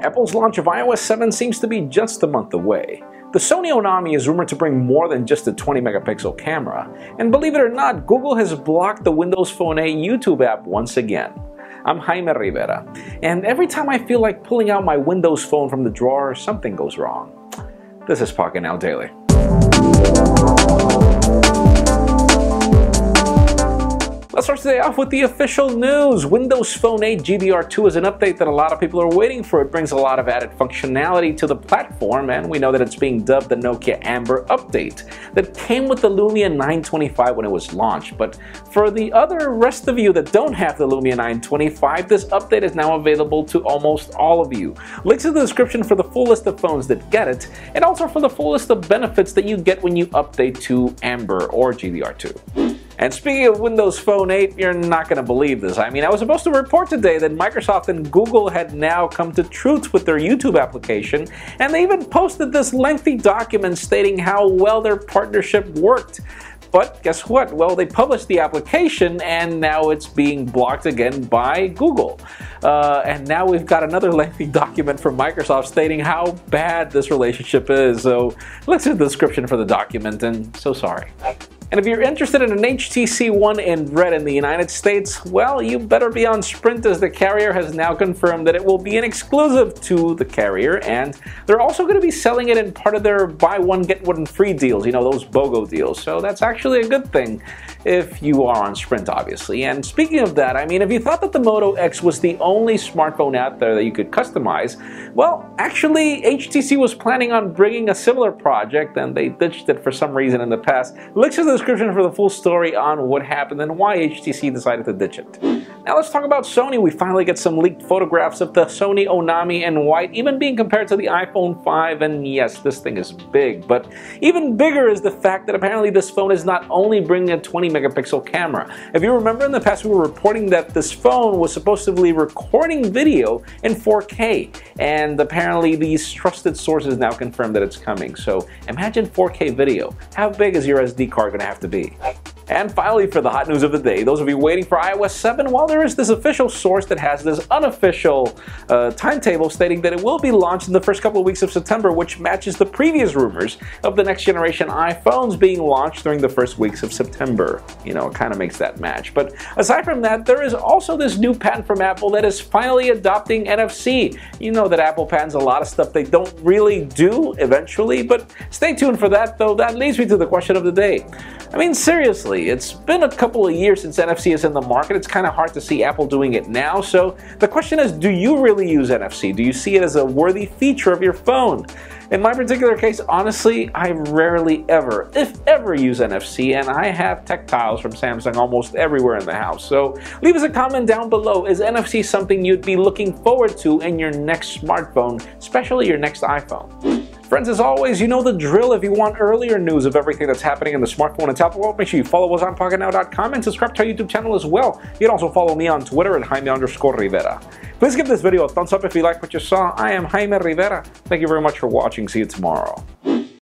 Apple's launch of iOS 7 seems to be just a month away. The Sony Honami is rumored to bring more than just a 20 megapixel camera, and believe it or not, Google has blocked the Windows Phone 8 YouTube app once again. I'm Jaime Rivera, and every time I feel like pulling out my Windows phone from the drawer, something goes wrong. This is Pocketnow Daily. Let's start today off with the official news. Windows Phone 8 GDR2 is an update that a lot of people are waiting for. It brings a lot of added functionality to the platform, and we know that it's being dubbed the Nokia Amber update that came with the Lumia 925 when it was launched. But for the other rest of you that don't have the Lumia 925, this update is now available to almost all of you. Links in the description for the full list of phones that get it, and also for the full list of benefits that you get when you update to Amber or GDR2. And speaking of Windows Phone 8, you're not going to believe this. I mean, I was supposed to report today that Microsoft and Google had now come to truth with their YouTube application, and they even posted this lengthy document stating how well their partnership worked. But guess what? Well, they published the application and now it's being blocked again by Google. Uh, and now we've got another lengthy document from Microsoft stating how bad this relationship is. So look at the description for the document and so sorry. And if you're interested in an HTC One in red in the United States, well, you better be on Sprint as the carrier has now confirmed that it will be an exclusive to the carrier, and they're also going to be selling it in part of their buy one get one free deals, you know, those BOGO deals. So that's actually a good thing if you are on Sprint, obviously. And speaking of that, I mean, if you thought that the Moto X was the only smartphone out there that you could customize, well, actually, HTC was planning on bringing a similar project, and they ditched it for some reason in the past. Links to the description for the full story on what happened and why HTC decided to ditch it. Now let's talk about Sony. We finally get some leaked photographs of the Sony Honami in white, even being compared to the iPhone 5, and yes, this thing is big, but even bigger is the fact that apparently this phone is not only bringing a 20 megapixel camera. If you remember in the past, we were reporting that this phone was supposedly recording video in 4K, and apparently these trusted sources now confirm that it's coming. So imagine 4K video. How big is your SD card going to have to be? And finally, for the hot news of the day, those of you waiting for iOS 7, well, there is this official source that has this unofficial uh, timetable stating that it will be launched in the first couple of weeks of September, which matches the previous rumors of the next generation iPhones being launched during the first weeks of September. You know, it kind of makes that match. But aside from that, there is also this new patent from Apple that is finally adopting NFC. You know that Apple patents a lot of stuff they don't really do eventually, but stay tuned for that, though. That leads me to the question of the day. I mean, seriously, it's been a couple of years since NFC is in the market. It's kind of hard to see Apple doing it now. So the question is, do you really use NFC? Do you see it as a worthy feature of your phone? In my particular case, honestly, I rarely ever, if ever, use NFC, and I have TecTiles from Samsung almost everywhere in the house. So leave us a comment down below. Is NFC something you'd be looking forward to in your next smartphone, especially your next iPhone? Friends, as always, you know the drill. If you want earlier news of everything that's happening in the smartphone and tablet world, make sure you follow us on PocketNow.com and subscribe to our YouTube channel as well. You can also follow me on Twitter at Jaime underscore Rivera. Please give this video a thumbs up if you like what you saw. I am Jaime Rivera. Thank you very much for watching. See you tomorrow.